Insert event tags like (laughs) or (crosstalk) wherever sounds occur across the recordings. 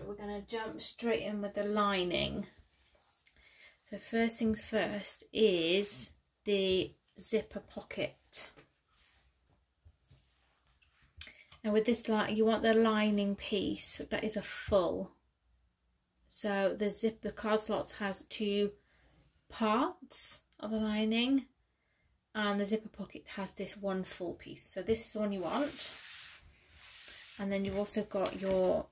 and we're going to jump straight in with the lining. So first things first is the zipper pocket. Now with this like you want the lining piece that is a full. So the zip, the card slot has two parts of a lining and the zipper pocket has this one full piece. So this is the one you want. And then you've also got your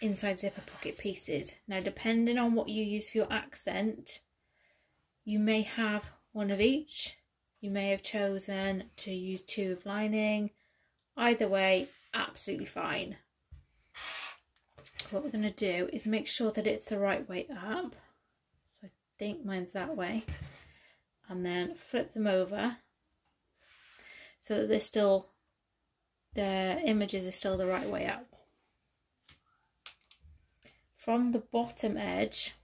inside zipper pocket pieces. Now depending on what you use for your accent, you may have one of each. You may have chosen to use two of lining. Either way, absolutely fine. What we're going to do is make sure that it's the right way up. So I think mine's that way. And then flip them over so that they're still, the images are still the right way up. From the bottom edge,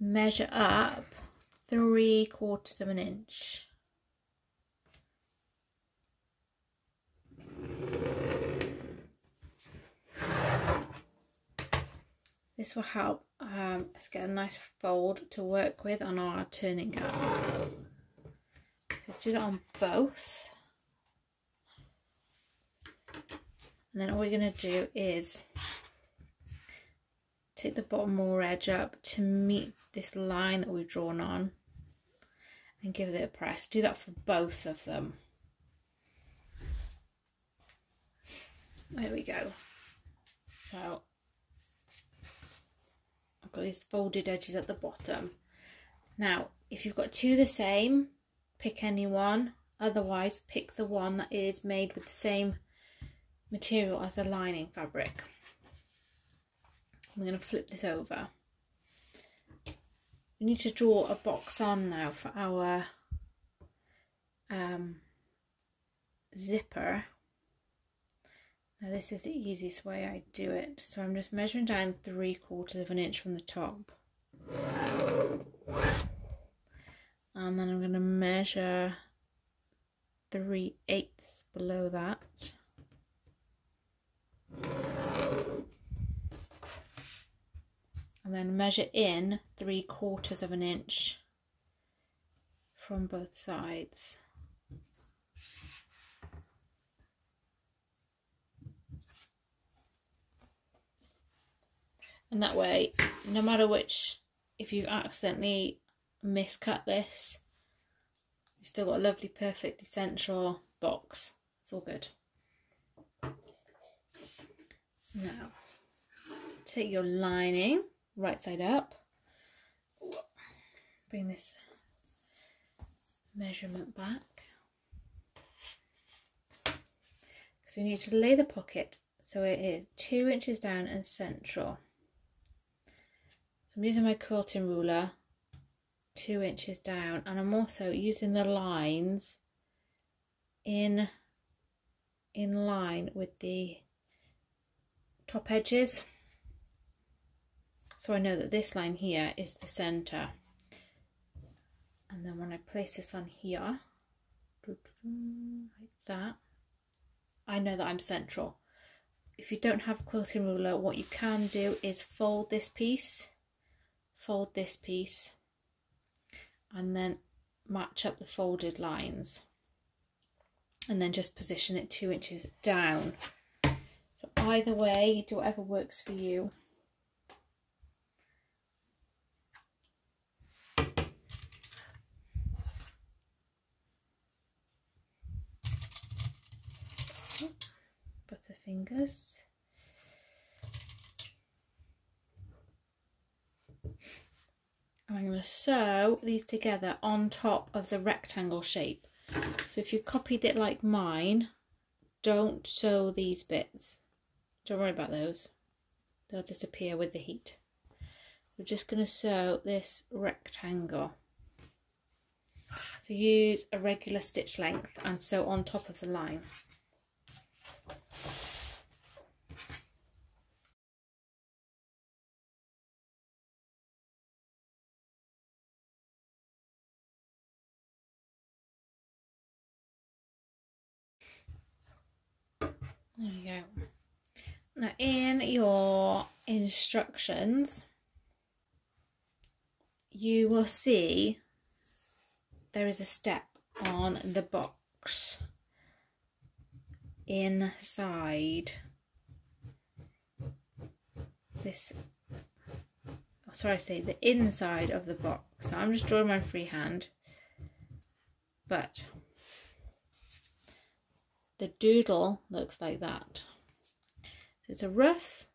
measure up three quarters of an inch. This will help um, us get a nice fold to work with on our turning. So do that on both. And then all we're going to do is take the bottom raw edge up to meet this line that we've drawn on and give it a press. Do that for both of them. There we go. So I've got these folded edges at the bottom. Now, if you've got two the same, pick any one. Otherwise, pick the one that is made with the same material as the lining fabric. I'm going to flip this over. We need to draw a box on now for our um, zipper. Now this is the easiest way I do it. So I'm just measuring down three quarters of an inch from the top. And then I'm going to measure three eighths below that. And then measure in three quarters of an inch from both sides. and that way no matter which if you've accidentally miscut this you've still got a lovely perfectly central box. It's all good. Now take your lining right side up. Bring this measurement back. Because we need to lay the pocket so it is two inches down and central. So I'm using my quilting ruler two inches down and I'm also using the lines in in line with the top edges so I know that this line here is the center. And then when I place this on here like that I know that I'm central. If you don't have a quilting ruler what you can do is fold this piece fold this piece and then match up the folded lines. And then just position it two inches down. So either way do whatever works for you butterfingers I'm going to sew these together on top of the rectangle shape. So if you copied it like mine, don't sew these bits. Don't worry about those. They'll disappear with the heat. We're just going to sew this rectangle. So use a regular stitch length and sew on top of the line. There we go. Now in your instructions, you will see there is a step on the box inside this oh, sorry I say the inside of the box so I'm just drawing my freehand but the doodle looks like that. So it's a rough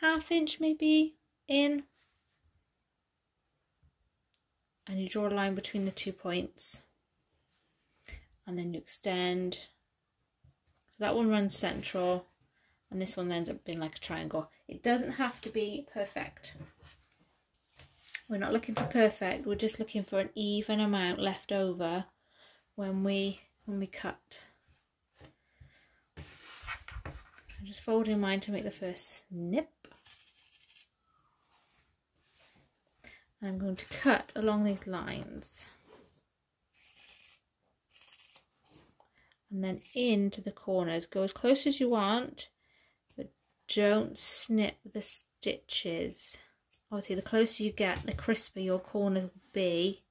half inch maybe in. And you draw a line between the two points. And then you extend. So that one runs central and this one ends up being like a triangle. It doesn't have to be perfect. We're not looking for perfect we're just looking for an even amount left over when we when we cut I'm just folding mine to make the first snip. I'm going to cut along these lines. And then into the corners. Go as close as you want but don't snip the stitches. Obviously the closer you get the crisper your corners will be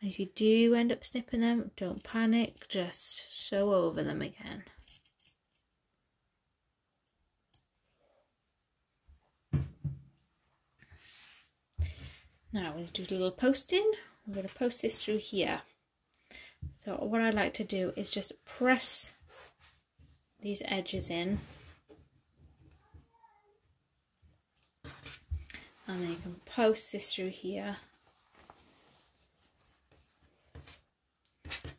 and if you do end up snipping them don't panic just sew over them again Now we do a little posting. I'm going to post this through here. So what I like to do is just press these edges in. And then you can post this through here.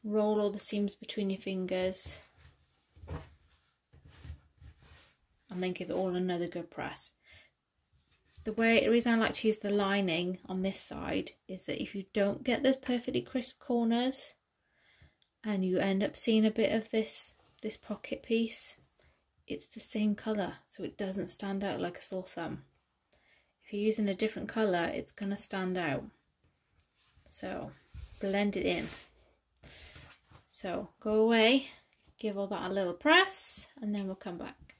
Roll all the seams between your fingers. And then give it all another good press. The way the reason I like to use the lining on this side is that if you don't get those perfectly crisp corners and you end up seeing a bit of this this pocket piece it's the same colour so it doesn't stand out like a sore thumb. If you're using a different colour it's going to stand out. So blend it in so go away give all that a little press and then we'll come back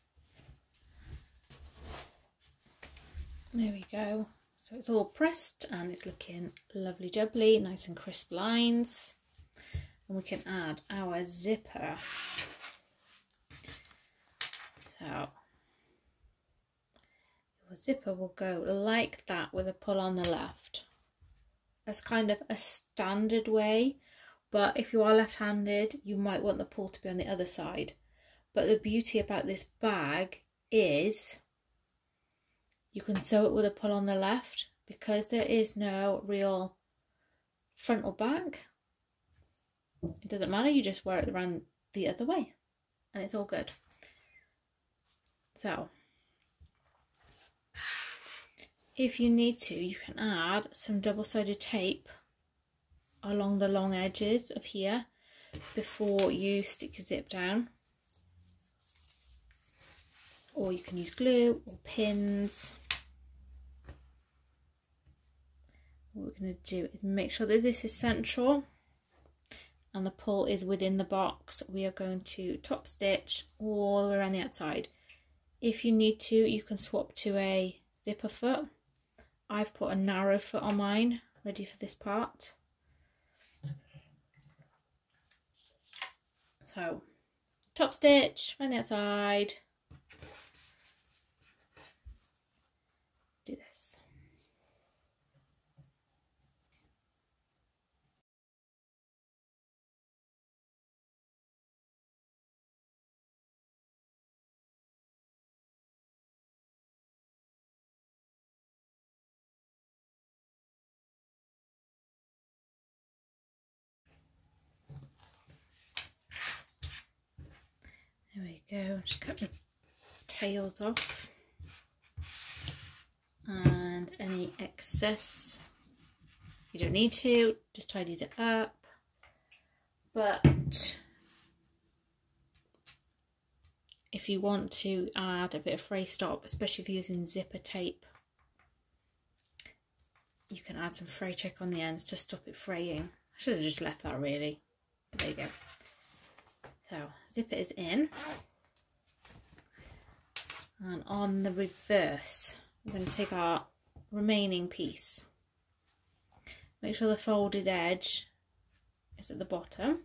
There we go. So it's all pressed and it's looking lovely jubbly, nice and crisp lines. And we can add our zipper. So your zipper will go like that with a pull on the left. That's kind of a standard way, but if you are left-handed, you might want the pull to be on the other side. But the beauty about this bag is you can sew it with a pull on the left because there is no real front or back. It doesn't matter, you just wear it around the other way and it's all good. So, if you need to, you can add some double-sided tape along the long edges of here before you stick your zip down. Or you can use glue or pins. What we're going to do is make sure that this is central and the pull is within the box. We are going to top stitch all around the outside. If you need to you can swap to a zipper foot. I've put a narrow foot on mine ready for this part so top stitch around the outside There we go, just cut the tails off and any excess you don't need to, just tidies it up but if you want to add a bit of fray stop, especially if you're using zipper tape you can add some fray check on the ends to stop it fraying. I should have just left that really, but there you go. So zipper is in. And on the reverse, we're going to take our remaining piece. Make sure the folded edge is at the bottom.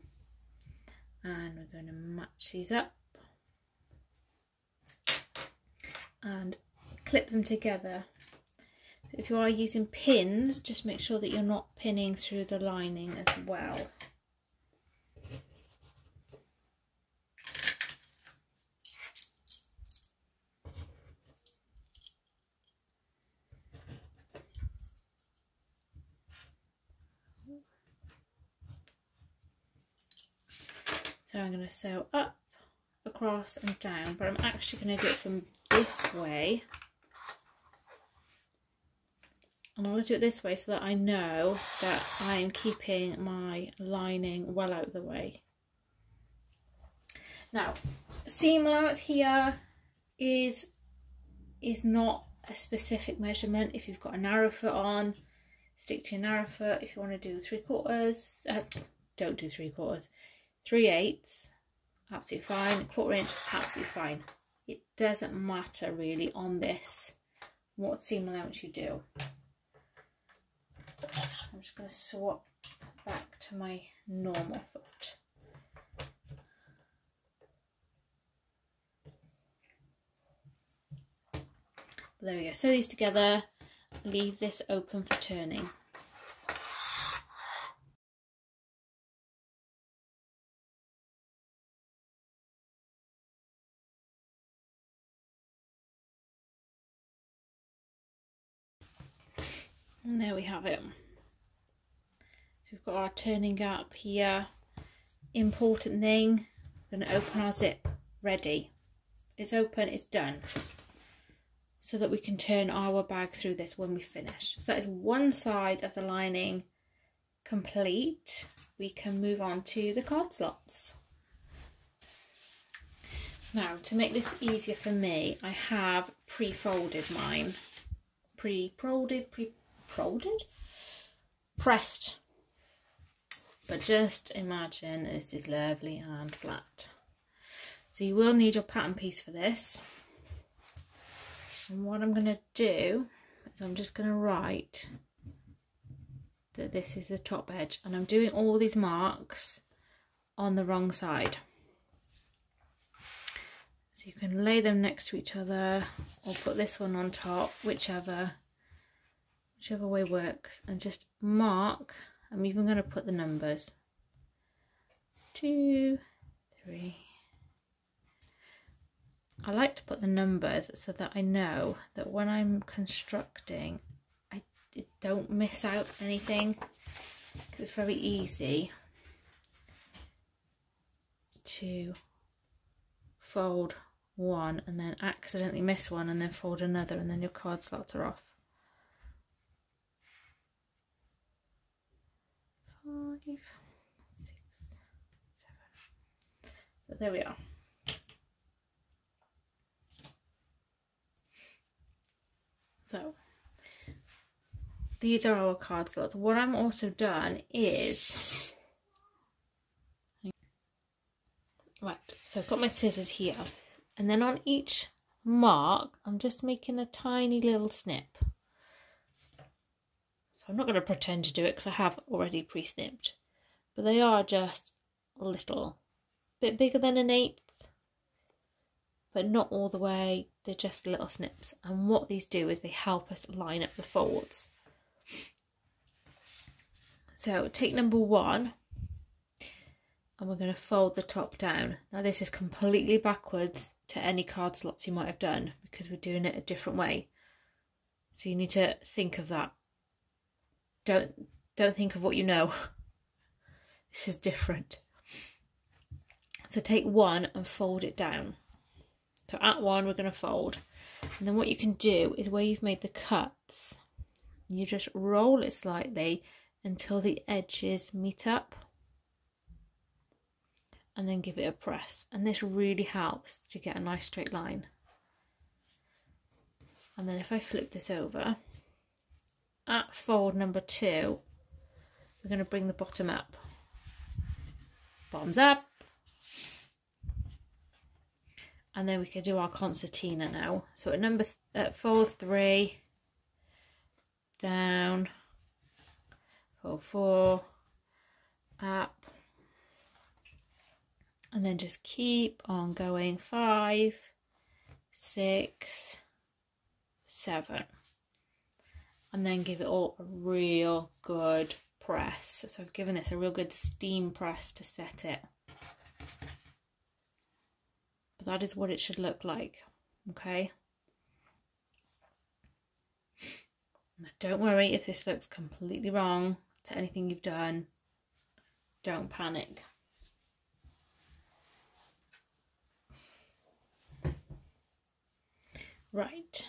And we're going to match these up. And clip them together. if you are using pins, just make sure that you're not pinning through the lining as well. So up, across and down, but I'm actually going to do it from this way. And I to do it this way so that I know that I'm keeping my lining well out of the way. Now, seam allowance here is, is not a specific measurement. If you've got a narrow foot on, stick to your narrow foot. If you want to do three quarters, uh, don't do three quarters three eighths, absolutely fine, quarter inch, absolutely fine. It doesn't matter really on this what seam allowance you do. I'm just going to swap back to my normal foot. there we go, sew these together, leave this open for turning. And there we have it. So we've got our turning up here. Important thing, going to open our zip. Ready. It's open, it's done. So that we can turn our bag through this when we finish. So that is one side of the lining complete. We can move on to the card slots. Now, to make this easier for me, I have pre-folded mine. Pre-folded, pre folded, pressed. But just imagine this is lovely and flat. So you will need your pattern piece for this. And what I'm going to do is I'm just going to write that this is the top edge and I'm doing all these marks on the wrong side. So you can lay them next to each other or put this one on top, whichever whichever way works and just mark I'm even going to put the numbers. Two three. I like to put the numbers so that I know that when I'm constructing I don't miss out anything because it's very easy. To fold one and then accidentally miss one and then fold another and then your card slots are off five, six, seven. So there we are. So these are our card slots. What I'm also done is right. So I've got my scissors here, and then on each mark, I'm just making a tiny little snip. I'm not going to pretend to do it because I have already pre-snipped. But they are just a little bit bigger than an eighth. But not all the way. They're just little snips. And what these do is they help us line up the folds. So take number one and we're going to fold the top down. Now this is completely backwards to any card slots you might have done because we're doing it a different way. So you need to think of that don't don't think of what you know. (laughs) This is different. So take one and fold it down. So at one, we're going to fold. And then what you can do is where you've made the cuts, you just roll it slightly until the edges meet up. And then give it a press. And this really helps to get a nice straight line. And then if I flip this over, at fold number two, we're going to bring the bottom up. Bottoms up. and then we can do our concertina now. So at number, at fold three, down, fold four, up, and then just keep on going five, six, seven, and then give it all a real good press. So I've given this a real good steam press to set it. But that is what it should look like, okay? Now, don't worry if this looks completely wrong to anything you've done. Don't panic. Right,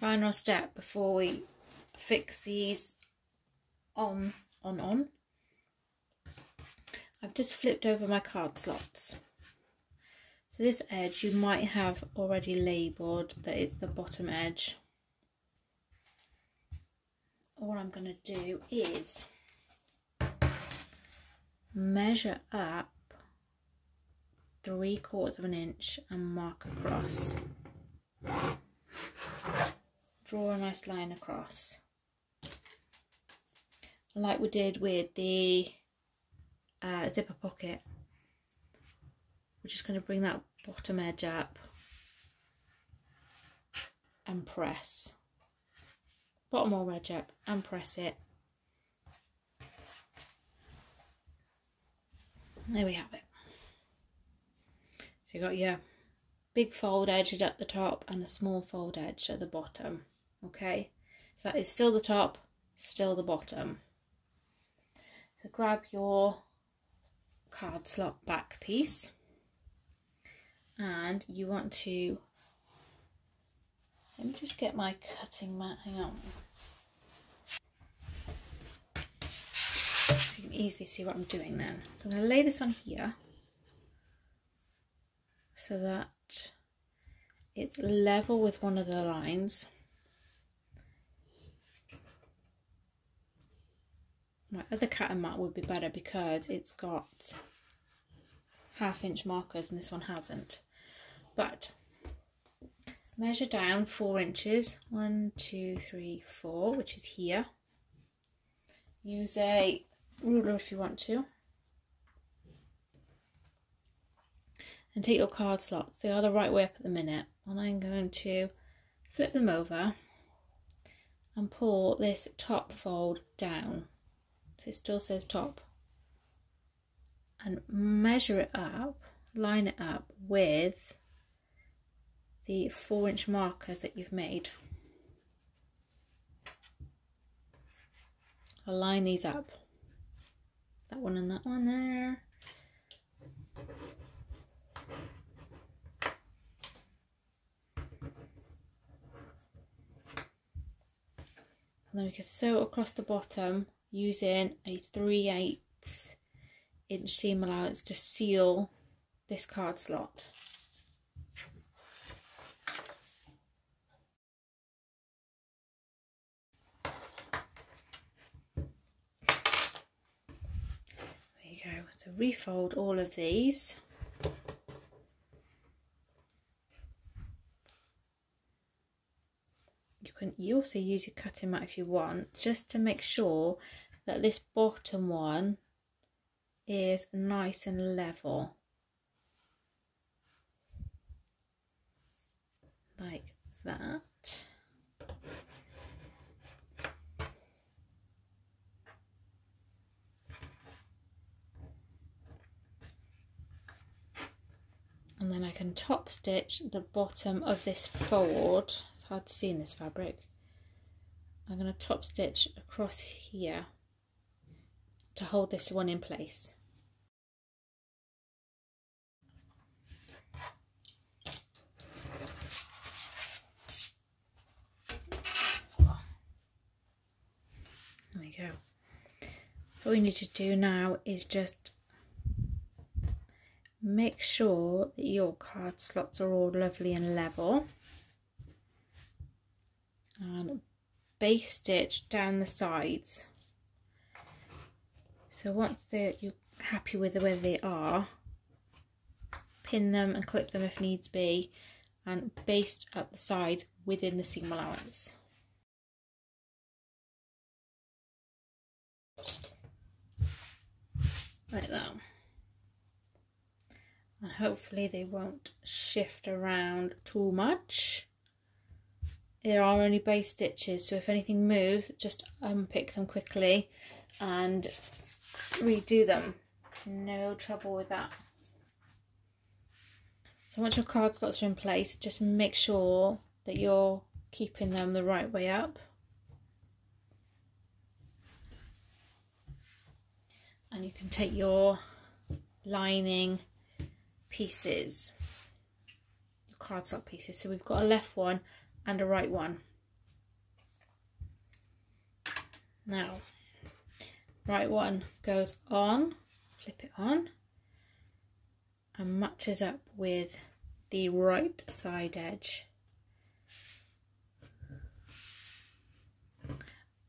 final step before we fix these on, on, on. I've just flipped over my card slots. So this edge you might have already labelled that it's the bottom edge. All I'm going to do is measure up three quarters of an inch and mark across. Draw a nice line across. Like we did with the uh, zipper pocket. We're just going to bring that bottom edge up and press. Bottom raw edge up and press it. There we have it. So you got your big fold edge at the top and a small fold edge at the bottom. Okay, so that is still the top, still the bottom. So grab your card slot back piece and you want to, let me just get my cutting mat, hang on. So you can easily see what I'm doing then. So I'm going to lay this on here so that it's level with one of the lines. My other cut mat would be better because it's got half inch markers and this one hasn't. But measure down four inches, one, two, three, four, which is here. Use a ruler if you want to. and take your card slots. They are the right way up at the minute. And I'm going to flip them over and pull this top fold down. So it still says top. And measure it up, line it up with the four inch markers that you've made. Line these up. That one and that one there. and then we can sew across the bottom using a 3 8 inch seam allowance to seal this card slot. There you go. So refold all of these. You can you also use your cutting mat if you want just to make sure that this bottom one is nice and level. Like that. And then I can top stitch the bottom of this fold. It's hard to see in this fabric. I'm going to top stitch across here to hold this one in place. There we go. So all you need to do now is just make sure that your card slots are all lovely and level and baste stitch down the sides. So once you're happy with the way they are, pin them and clip them if needs be and baste up the sides within the seam allowance. Like that. And hopefully they won't shift around too much. There are only baste stitches, so if anything moves, just unpick them quickly and redo them. No trouble with that. So once your card slots are in place, just make sure that you're keeping them the right way up. And you can take your lining pieces, your card slot pieces. So we've got a left one and a right one. Now, right one goes on, flip it on, and matches up with the right side edge.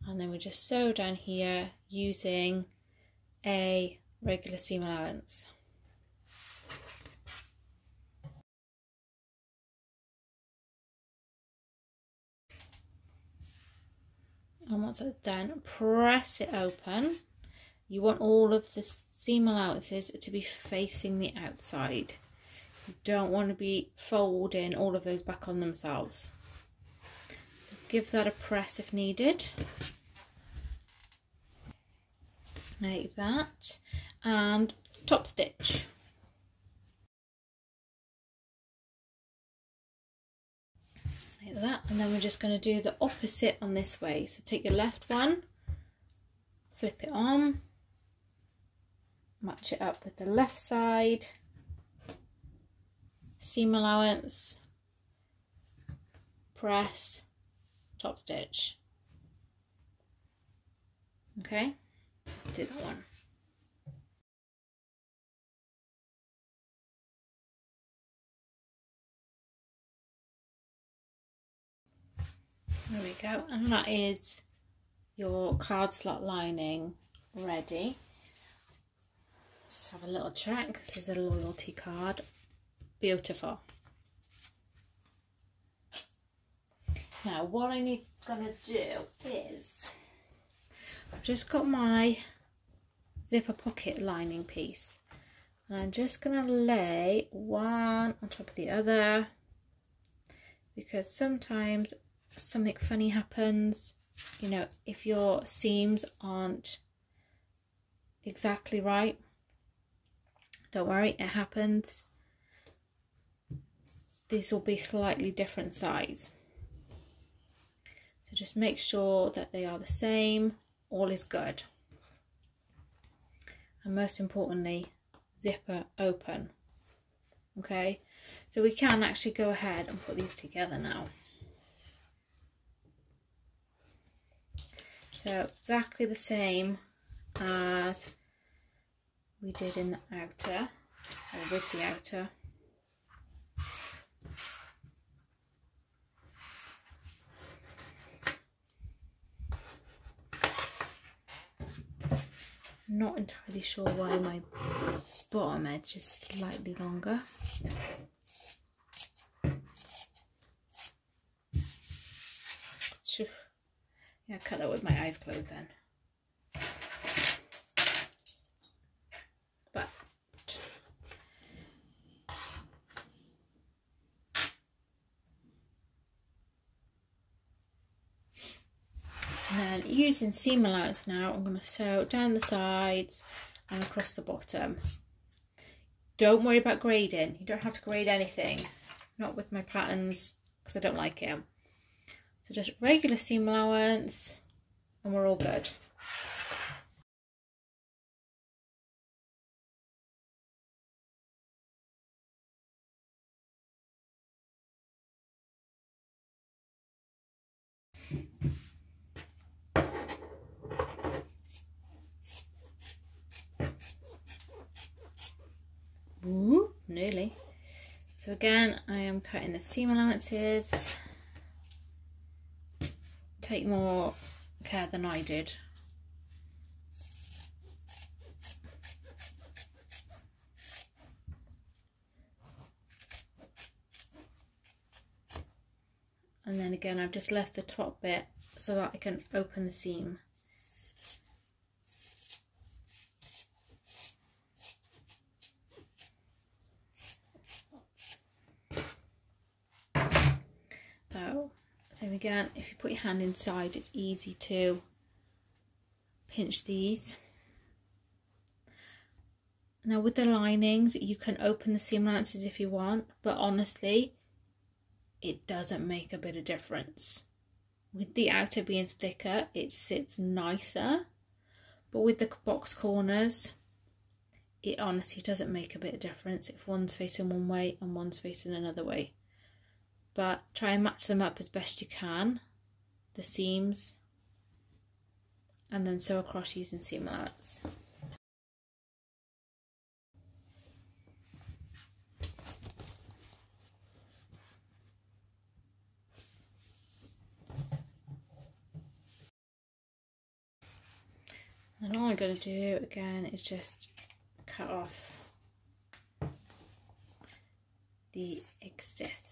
And then we just sew down here using a regular seam allowance. And once that's done, press it open. You want all of the seam allowances to be facing the outside. You don't want to be folding all of those back on themselves. So give that a press if needed. Like that. And top stitch. Like that. And then we're just going to do the opposite on this way. So take your left one, flip it on, match it up with the left side seam allowance, press, top stitch. Okay, do that one. There we go, and that is your card slot lining ready. Just have a little check. This is a loyalty card beautiful. Now what I'm gonna do is I've just got my zipper pocket lining piece and I'm just gonna lay one on top of the other because sometimes something funny happens you know if your seams aren't exactly right don't worry it happens this will be slightly different size. So just make sure that they are the same, all is good. And most importantly, zipper open. Okay, so we can actually go ahead and put these together now. So exactly the same as we did in the outer, or with the outer. not entirely sure why my bottom edge is slightly longer. Yeah, cut that with my eyes closed then. But And then using seam allowance now, I'm going to sew down the sides and across the bottom. Don't worry about grading. You don't have to grade anything. Not with my patterns because I don't like it. So just regular seam allowance and we're all good. nearly. So again, I am cutting the seam allowances. Take more care than I did. And then again, I've just left the top bit so that I can open the seam. Same again, if you put your hand inside it's easy to pinch these. Now with the linings you can open the seam allowances if you want but honestly it doesn't make a bit of difference. With the outer being thicker, it sits nicer, but with the box corners, it honestly doesn't make a bit of difference if one's facing one way and one's facing another way. But try and match them up as best you can, the seams, and then sew across using seam allowance. And all I'm going to do again is just cut off the excess.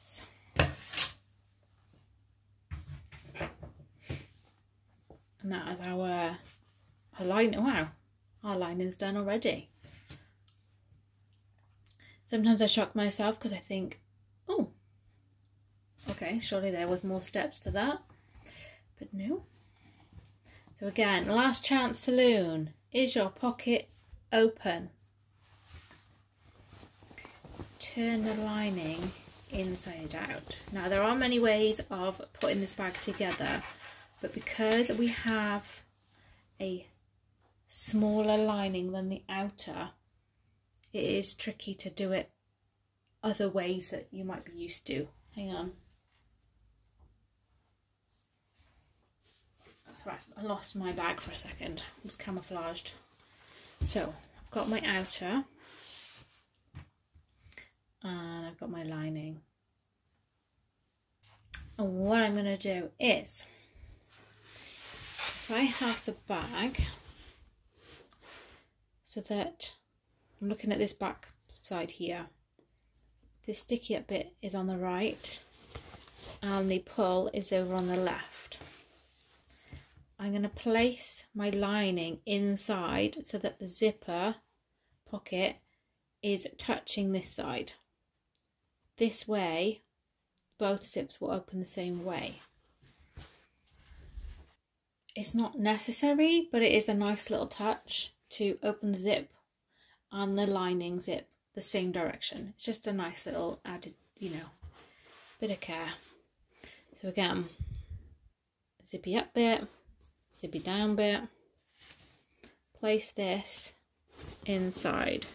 And that is our, our. Wow, our lining's done already. Sometimes I shock myself because I think, oh, okay, surely there was more steps to that. But no, so again, last chance saloon. Is your pocket open? Turn the lining inside out. Now there are many ways of putting this bag together, but because we have a smaller lining than the outer, it is tricky to do it other ways that you might be used to. Hang on. That's right, I lost my bag for a second. It was camouflaged. So, I've got my outer. And I've got my lining. And what I'm going to do is, I have the bag, so that I'm looking at this back side here, this sticky up bit is on the right and the pull is over on the left. I'm going to place my lining inside so that the zipper pocket is touching this side. This way, both zips will open the same way. It's not necessary, but it is a nice little touch to open the zip and the lining zip the same direction. It's just a nice little added, you know, bit of care. So again, zippy up bit, zippy down bit. Place this inside.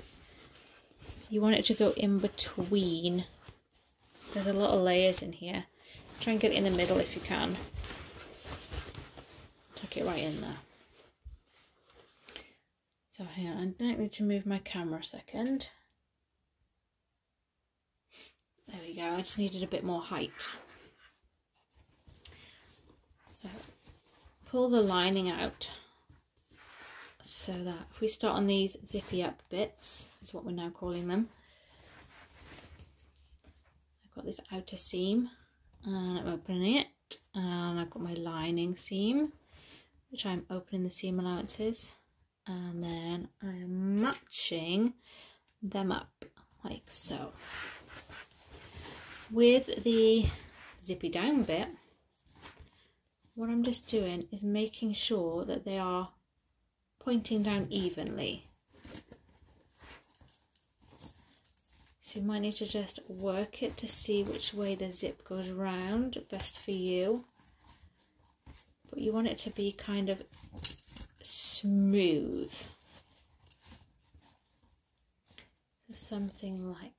You want it to go in between. There's a lot of layers in here. Try and get it in the middle if you can. It right in there. So here, I don't need to move my camera a second. There we go, I just needed a bit more height. So pull the lining out so that if we start on these zippy up bits is what we're now calling them I've got this outer seam and I'm opening it and I've got my lining seam which I'm opening the seam allowances and then I'm matching them up like so with the zippy down bit what I'm just doing is making sure that they are pointing down evenly. So you might need to just work it to see which way the zip goes around, best for you. But you want it to be kind of smooth. So something like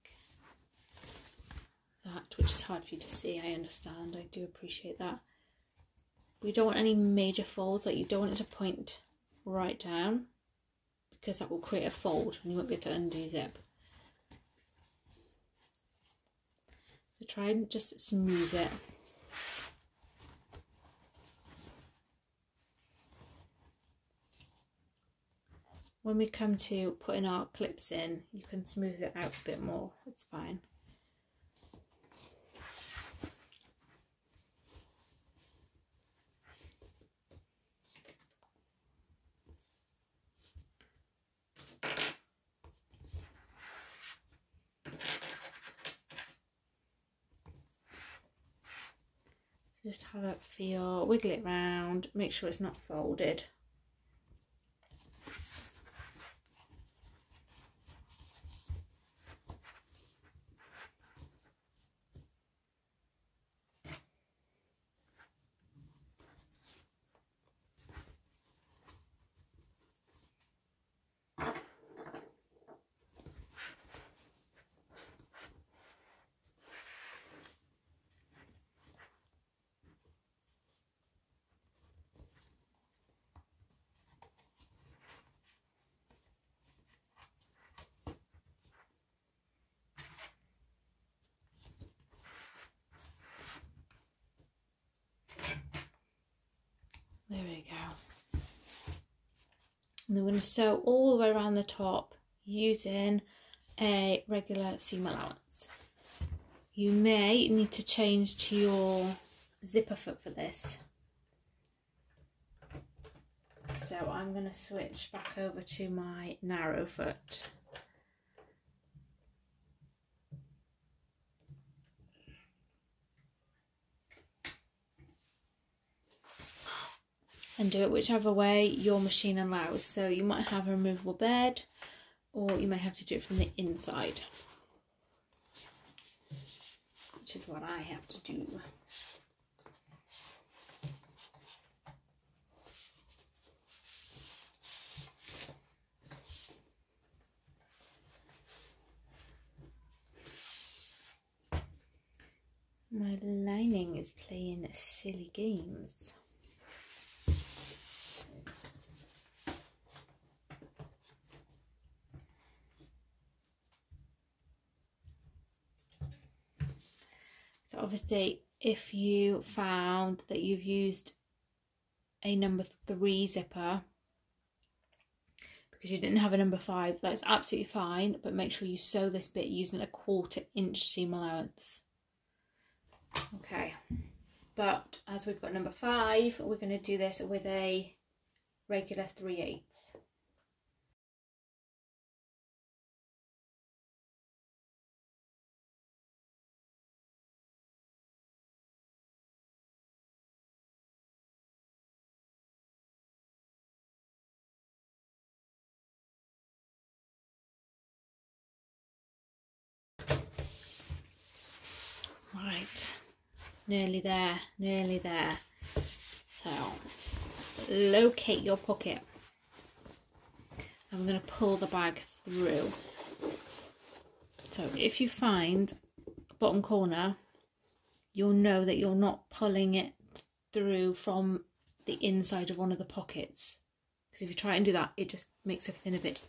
that, which is hard for you to see, I understand, I do appreciate that. We don't want any major folds, like you don't want it to point right down because that will create a fold and you won't be able to undo zip. So try and just smooth it. when we come to putting our clips in, you can smooth it out a bit more, it's fine. just have it feel, wiggle it round, make sure it's not folded. And then we're going to sew all the way around the top using a regular seam allowance. You may need to change to your zipper foot for this. So I'm going to switch back over to my narrow foot. And do it whichever way your machine allows. So you might have a removable bed or you may have to do it from the inside, which is what I have to do. My lining is playing silly games. So obviously if you found that you've used a number three zipper because you didn't have a number five, that's absolutely fine, but make sure you sew this bit using a quarter inch seam allowance. Okay, but as we've got number five, we're going to do this with a regular 3 8 nearly there, nearly there. So, locate your pocket. I'm going to pull the bag through. So if you find bottom corner, you'll know that you're not pulling it through from the inside of one of the pockets. Because if you try and do that, it just makes everything a bit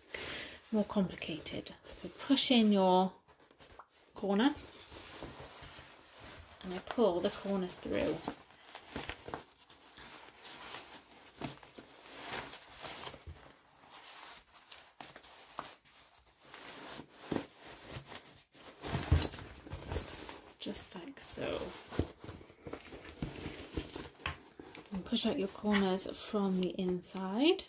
more complicated. So push in your corner and I pull the corner through. Just like so. And push out your corners from the inside.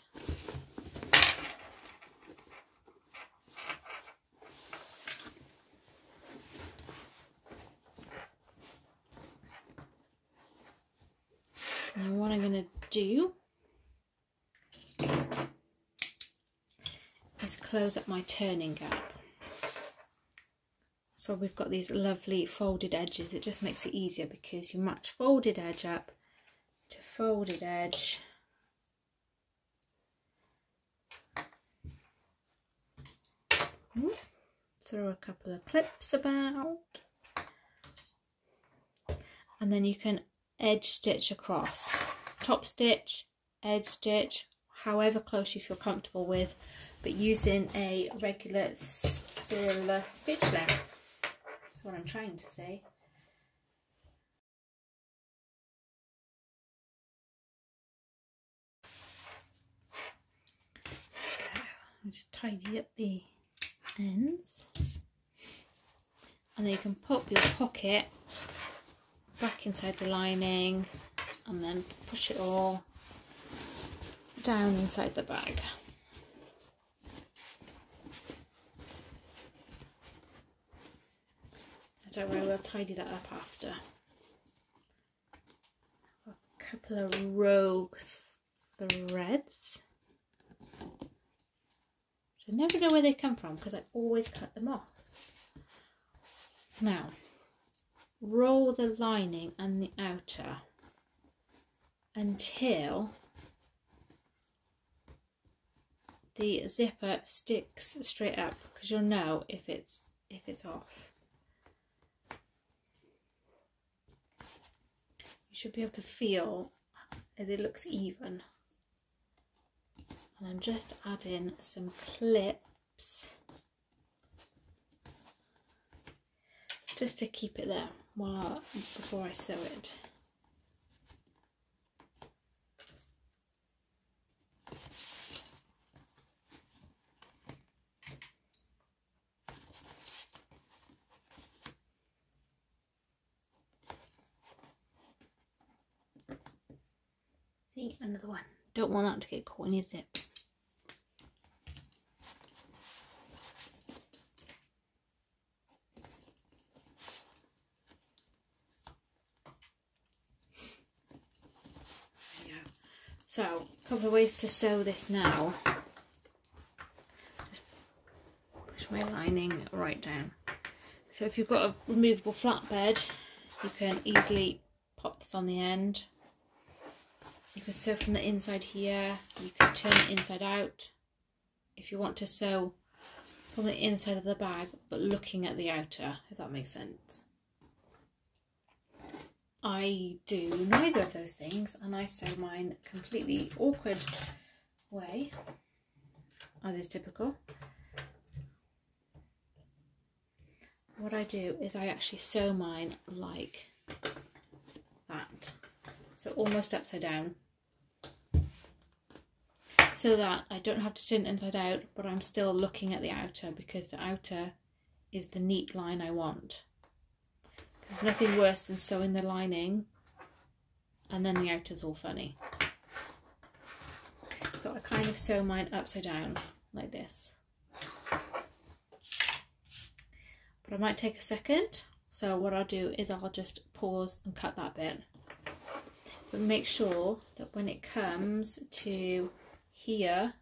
And what I'm going to do is close up my turning gap. So we've got these lovely folded edges. It just makes it easier because you match folded edge up to folded edge. Throw a couple of clips about. And then you can edge stitch across. Top stitch edge stitch however close you feel comfortable with but using a regular circular stitch length that's what I'm trying to say. Just tidy up the ends. And then you can pop your pocket back inside the lining and then push it all down inside the bag. I don't worry, we'll tidy that up after. A couple of rogue threads. I never know where they come from because I always cut them off. Now, roll the lining and the outer until the zipper sticks straight up because you'll know if it's if it's off. You should be able to feel that it looks even. And I'm just adding some clips just to keep it there while before I sew it. See, another one. Don't want that to get caught in your zip. So, a couple of ways to sew this now. Just push my lining right down. So if you've got a removable flatbed, you can easily pop this on the end. You can sew from the inside here, you can turn it inside out. If you want to sew from the inside of the bag, but looking at the outer, if that makes sense. I do neither of those things and I sew mine completely awkward way, as is typical. What I do is I actually sew mine like that, so almost upside down, so that I don't have to turn it inside out, but I'm still looking at the outer because the outer is the neat line I want. There's nothing worse than sewing the lining and then the outer's all funny. So I kind of sew mine upside down like this. But I might take a second. So what I'll do is I'll just pause and cut that bit. But make sure that when it comes to here,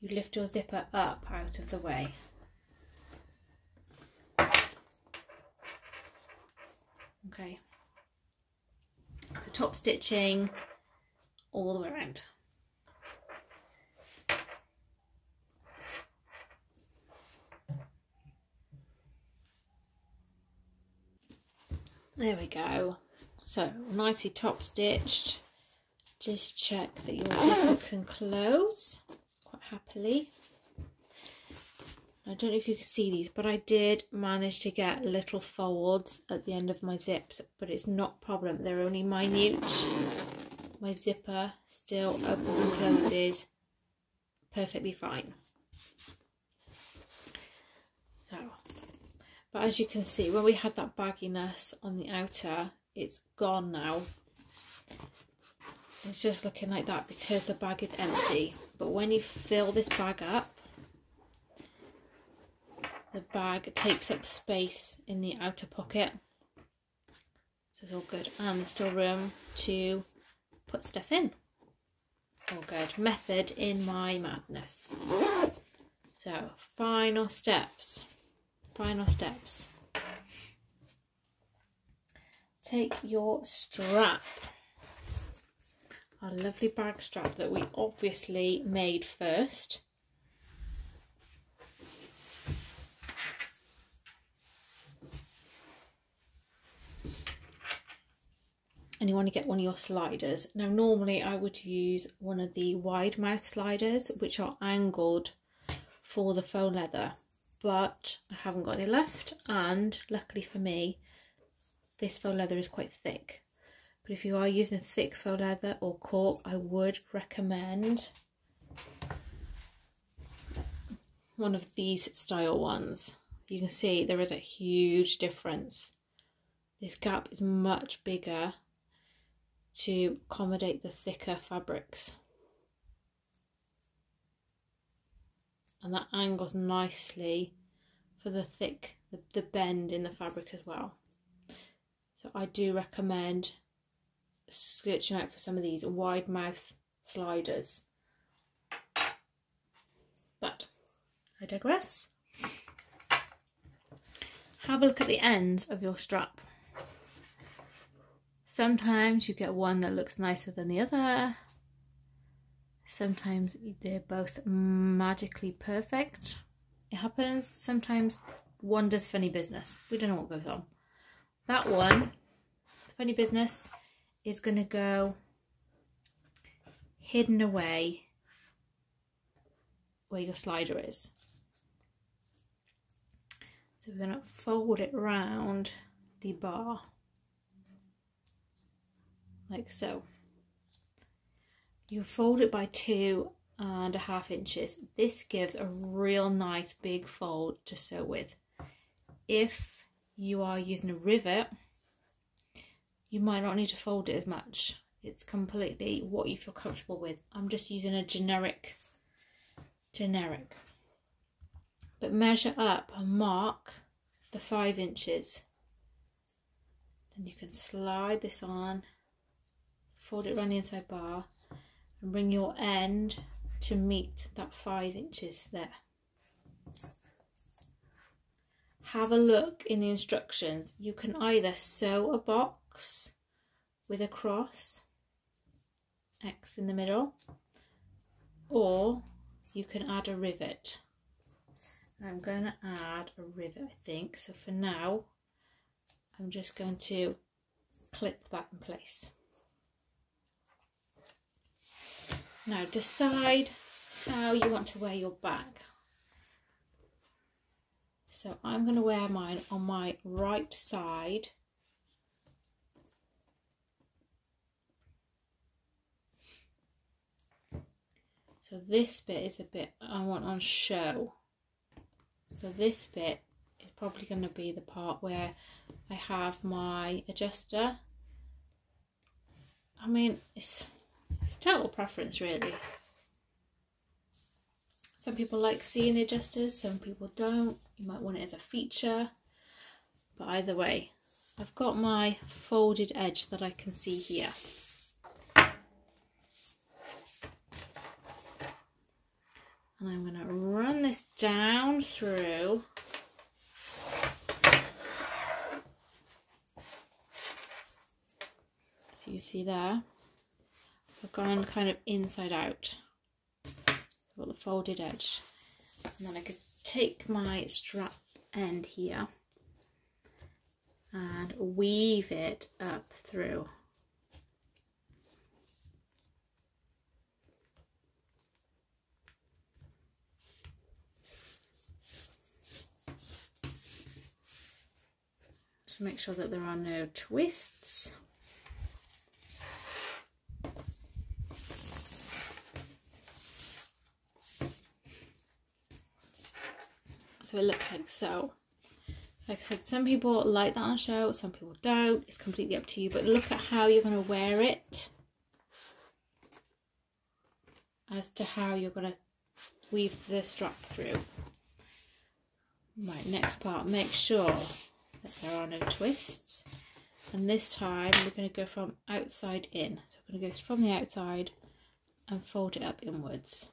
you lift your zipper up out of the way. Okay. The top stitching all the way around. There we go. So nicely top stitched. Just check that your zipper (laughs) can close quite happily I don't know if you can see these, but I did manage to get little folds at the end of my zips, but it's not a problem. They're only minute. My zipper still opens and closes perfectly fine. So, but as you can see, when we had that bagginess on the outer, it's gone now. It's just looking like that because the bag is empty. But when you fill this bag up, the bag takes up space in the outer pocket. So it's all good. And there's still room to put stuff in. All good. Method in my madness. So, final steps. Final steps. Take your strap. Our lovely bag strap that we obviously made first. And you want to get one of your sliders. Now normally I would use one of the wide mouth sliders which are angled for the faux leather but I haven't got any left and luckily for me this faux leather is quite thick. But if you are using thick faux leather or cork I would recommend one of these style ones. You can see there is a huge difference. This gap is much bigger to accommodate the thicker fabrics. And that angles nicely for the thick, the, the bend in the fabric as well. So I do recommend searching out for some of these wide mouth sliders. But I digress. Have a look at the ends of your strap. Sometimes you get one that looks nicer than the other. Sometimes they're both magically perfect. It happens. Sometimes one does funny business. We don't know what goes on. That one, funny business, is going to go hidden away where your slider is. So we're going to fold it around the bar like so. You fold it by two and a half inches. This gives a real nice big fold to sew with. If you are using a rivet, you might not need to fold it as much. It's completely what you feel comfortable with. I'm just using a generic, generic. But measure up and mark the five inches. Then you can slide this on, fold it around the inside bar and bring your end to meet that five inches there. Have a look in the instructions. You can either sew a box with a cross, X in the middle, or you can add a rivet. I'm going to add a rivet, I think. So for now, I'm just going to clip that in place. Now decide how you want to wear your bag. So I'm going to wear mine on my right side. So this bit is a bit I want on show. So this bit is probably going to be the part where I have my adjuster. I mean, it's total preference really. Some people like seeing the adjusters, some people don't. You might want it as a feature. But either way, I've got my folded edge that I can see here. And I'm going to run this down through So you see there, I've gone kind of inside out. I've got the folded edge. And then I could take my strap end here and weave it up through. To make sure that there are no twists. So it looks like so. Like I said, some people like that on show, some people don't. It's completely up to you. But look at how you're going to wear it as to how you're going to weave the strap through. Right, next part, make sure that there are no twists. And this time we're going to go from outside in. So we're going to go from the outside and fold it up inwards.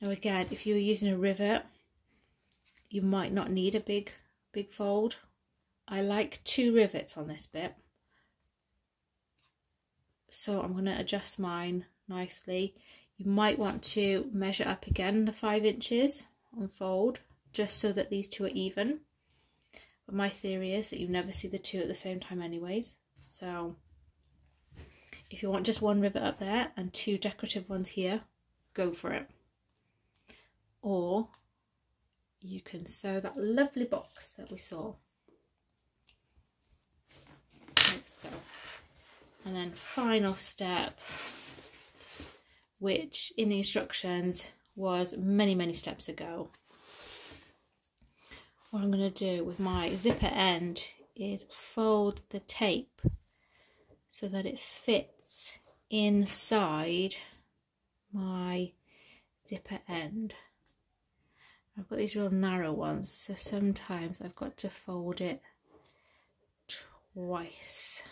Now again, if you're using a rivet, you might not need a big big fold. I like two rivets on this bit. So I'm going to adjust mine nicely. You might want to measure up again the five inches on fold just so that these two are even. But my theory is that you never see the two at the same time anyways. So if you want just one rivet up there and two decorative ones here go for it. Or you can sew that lovely box that we saw. Like so. And then final step, which in the instructions was many, many steps ago. What I'm going to do with my zipper end is fold the tape so that it fits inside my zipper end. I've got these real narrow ones, so sometimes I've got to fold it twice.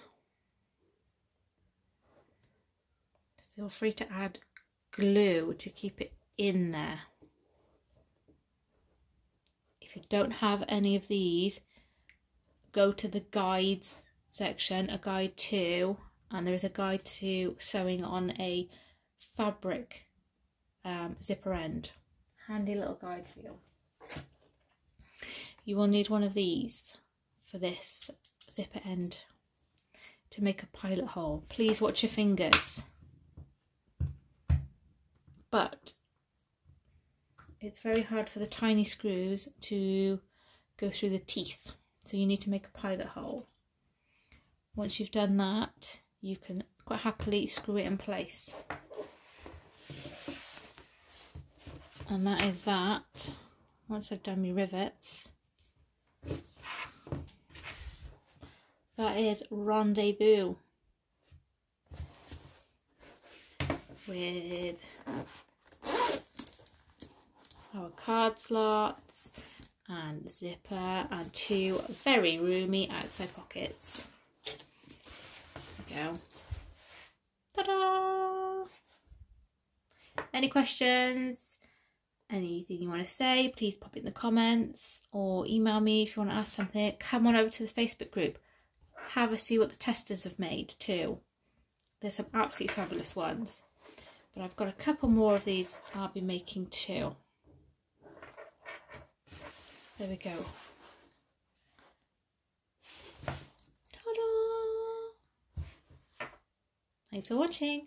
feel free to add glue to keep it in there. If you don't have any of these, go to the guides section, a guide to, and there is a guide to sewing on a fabric um, zipper end. Handy little guide for you. You will need one of these for this zipper end to make a pilot hole. Please watch your fingers. But it's very hard for the tiny screws to go through the teeth. So you need to make a pilot hole. Once you've done that, you can quite happily screw it in place. And that is that. Once I've done my rivets, that is Rendezvous with our card slots and zipper and two very roomy outside pockets. Go. Ta-da! Any questions? Anything you want to say, please pop it in the comments or email me if you want to ask something. Come on over to the Facebook group. Have a see what the testers have made too. There's some absolutely fabulous ones. But I've got a couple more of these I'll be making too. There we go. Ta-da! Thanks for watching.